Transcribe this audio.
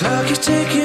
Clock is ticking.